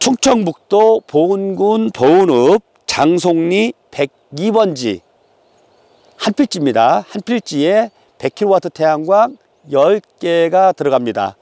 충청북도 보은군 보은읍 장송리 102번지 한 필지입니다. 한 필지에 100kW 태양광 10개가 들어갑니다.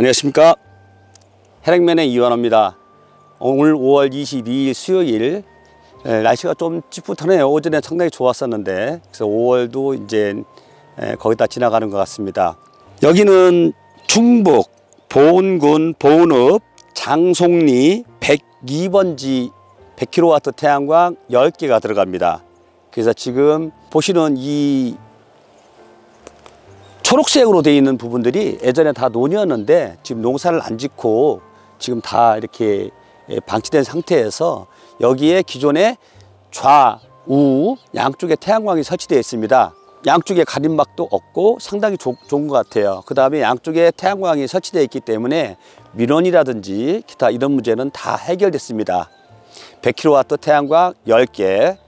안녕하십니까 해랭면의 이완호입니다 오늘 5월 22일 수요일 예, 날씨가 좀 찌뿌하네요. 오전에 상당히 좋았었는데 그래서 5월도 이제 예, 거의 다 지나가는 것 같습니다. 여기는 충북 보은군 보은읍 장송리 102번지 100kW 태양광 10개가 들어갑니다. 그래서 지금 보시는 이 초록색으로 되어 있는 부분들이 예전에 다 논이었는데 지금 농사를 안 짓고 지금 다 이렇게 예, 방치된 상태에서 여기에 기존에 좌우 양쪽에 태양광이 설치되어 있습니다. 양쪽에 가림막도 없고 상당히 조- 좋은 것 같아요. 그 다음에 양쪽에 태양광이 설치되어 있기 때문에 민원이라든지 기타 이런 문제는 다 해결됐습니다. 100kW 태양광 10개.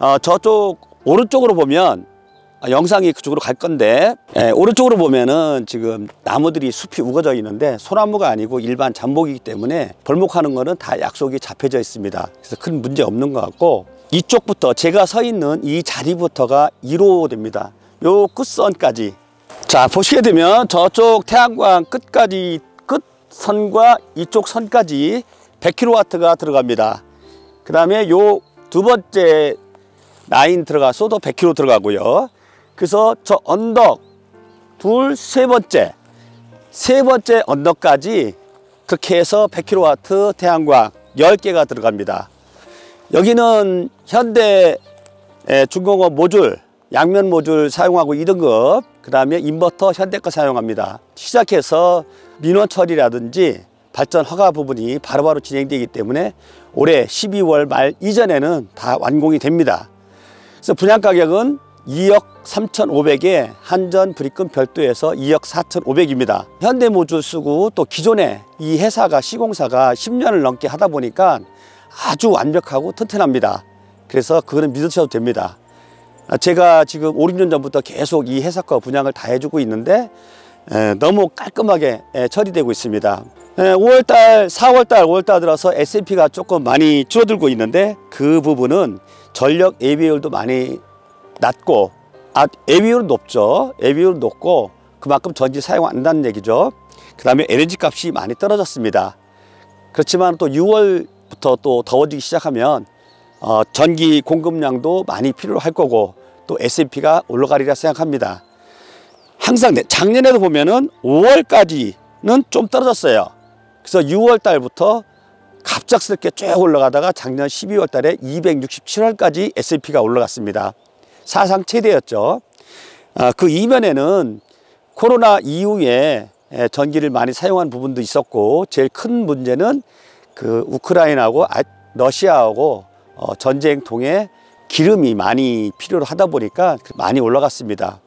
어, 저쪽 오른쪽으로 보면 아, 영상이 그쪽으로 갈 건데 예, 오른쪽으로 보면은 지금 나무들이 숲이 우거져 있는데 소나무가 아니고 일반 잠복이기 때문에 벌목하는 거는 다 약속이 잡혀져 있습니다. 그래서 큰 문제 없는 것 같고 이쪽부터 제가 서 있는 이 자리부터가 1호 됩니다. 요 끝선까지 자 보시게 되면 저쪽 태양광 끝까지 끝선과 이쪽 선까지 100kW가 들어갑니다. 그 다음에 요 두 번째 라인 들어가서도 100km 들어가고요. 그래서 저 언덕 둘 세 번째 세 번째 언덕까지 그렇게 해서 100kW 태양광 10개가 들어갑니다. 여기는 현대 에, 중공업 모듈 양면 모듈 사용하고 2등급 그 다음에 인버터 현대 거 사용합니다. 시작해서 민원 처리라든지 발전 허가 부분이 바로바로 진행되기 때문에 올해 12월 말 이전에는 다 완공이 됩니다. 그래서 분양 가격은 2억 3,500에 한전 브리금 별도에서 2억 4,500입니다. 현대모듈 쓰고 또 기존에 이 회사가 시공사가 10년을 넘게 하다 보니까 아주 완벽하고 튼튼합니다. 그래서 그거는 믿으셔도 됩니다. 아, 제가 지금 5, 6년 전부터 계속 이 회사 거 분양을 다 해주고 있는데 에, 너무 깔끔하게 에, 처리되고 있습니다. 5월달, 4월달, 5월달 들어서 S&P가 조금 많이 줄어들고 있는데 그 부분은 전력 예비율도 많이 낮고 아 예비율은 높죠. 예비율은 높고 그만큼 전지 사용 안 한다는 얘기죠. 그 다음에 에너지 값이 많이 떨어졌습니다. 그렇지만 또 6월부터 또 더워지기 시작하면 어, 전기 공급량도 많이 필요할 거고 또 S&P가 올라가리라 생각합니다. 항상 내- 작년에도 보면은 5월까지는 좀 떨어졌어요. 그래서 6월 달부터 갑작스럽게 쭉 올라가다가 작년 12월 달에 267월까지 S&P가 올라갔습니다. 사상 최대였죠. 아, 그 이면에는 코로나 이후에 에, 전기를 많이 사용한 부분도 있었고 제일 큰 문제는 그 우크라이나하고 아- 러시아하고 어, 전쟁 통해 기름이 많이 필요로 하다 보니까 많이 올라갔습니다.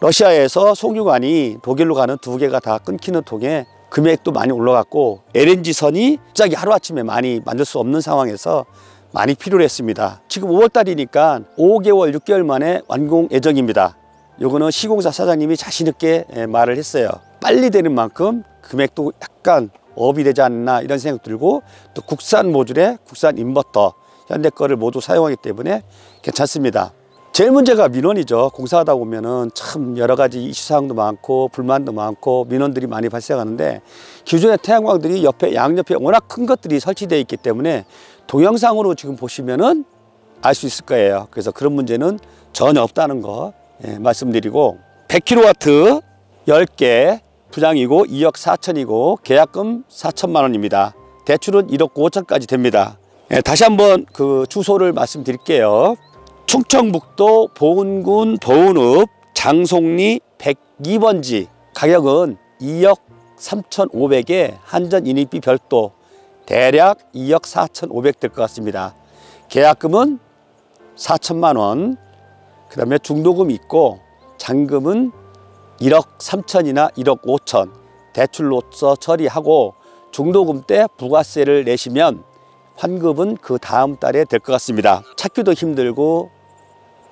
러시아에서 송유관이 독일로 가는 두 개가 다 끊기는 통에 금액도 많이 올라갔고 LNG 선이 갑자기 하루아침에 많이 만들 수 없는 상황에서 많이 필요로 했습니다. 지금 5월 달이니까 5개월, 6개월 만에 완공 예정입니다. 요거는 시공사 사장님이 자신 있게 예, 말을 했어요. 빨리 되는 만큼 금액도 약간 업이 되지 않나 이런 생각 들고 또 국산 모듈에 국산 인버터 현대 거를 모두 사용하기 때문에 괜찮습니다. 제일 문제가 민원이죠. 공사하다 보면은 참 여러 가지 이슈 사항도 많고 불만도 많고 민원들이 많이 발생하는데 기존의 태양광들이 옆에 양옆에 워낙 큰 것들이 설치되어 있기 때문에 동영상으로 지금 보시면은 알 수 있을 거예요. 그래서 그런 문제는 전혀 없다는 거 예, 말씀드리고 100kW 10개 부장이고 2억 4천이고 계약금 4천만 원입니다. 대출은 1억 5천까지 됩니다. 예, 다시 한번 그 주소를 말씀드릴게요. 충청북도 보은군 보은읍 장송리 102번지 가격은 2억 3,500에 한전 인입비 별도 대략 2억 4,500 될 것 같습니다. 계약금은 4천만 원, 그 다음에 중도금 있고 잔금은 1억 3천이나 1억 5천 대출로서 처리하고 중도금 때 부가세를 내시면 환급은 그 다음 달에 될 것 같습니다. 찾기도 힘들고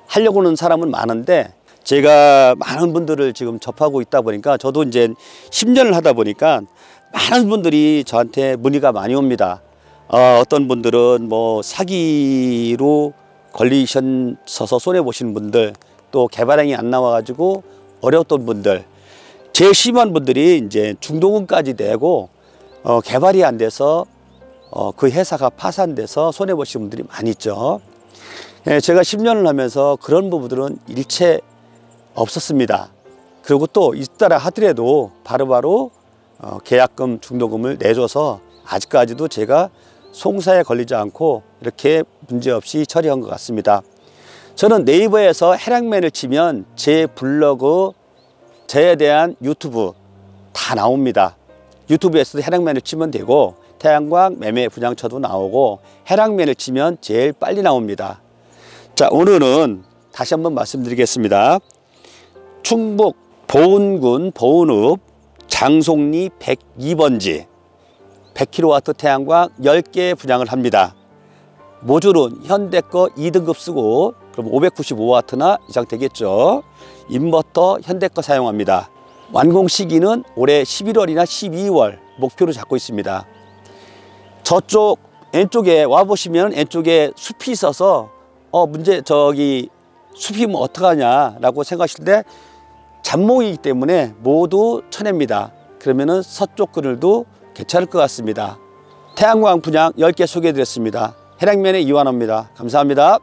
하려고 하는 사람은 많은데 제가 많은 분들을 지금 접하고 있다 보니까 저도 이제 10년을 하다 보니까 많은 분들이 저한테 문의가 많이 옵니다. 어, 어떤 분들은 뭐 사기로 걸리셔서 손해 보시는 분들 또 개발행이 안 나와가지고 어려웠던 분들 제일 심한 분들이 이제 중도금까지 내고 어, 개발이 안 돼서 어, 그 회사가 파산돼서 손해 보신 분들이 많이 있죠. 예, 제가 10년을 하면서 그런 부분들은 일체 없었습니다. 그리고 또 있다라 하더라도 바로바로 어, 계약금 중도금을 내줘서 아직까지도 제가 송사에 걸리지 않고 이렇게 문제없이 처리한 것 같습니다. 저는 네이버에서 해랑맨을 치면 제 블로그, 저에 대한 유튜브 다 나옵니다. 유튜브에서도 해랑맨을 치면 되고 태양광 매매 분양처도 나오고 해랑맨을 치면 제일 빨리 나옵니다. 자 오늘은 다시 한번 말씀드리겠습니다. 충북 보은군 보은읍 장송리 102번지 100kW 태양광 10개 분양을 합니다. 모듈은 현대 거 2등급 쓰고 그럼 595W나 이상 되겠죠. 인버터 현대 거 사용합니다. 완공 시기는 올해 11월이나 12월 목표로 잡고 있습니다. 저쪽 왼쪽에 와 보시면 왼쪽에 숲이 있어서 어 문제 저기 숲이면 어떡하냐라고 생각하실 때 잡목이기 때문에 모두 쳐냅니다. 그러면은 서쪽 그늘도 괜찮을 것 같습니다. 태양광 분양 10개 소개해 드렸습니다. 해랑면의 이완호입니다. 감사합니다.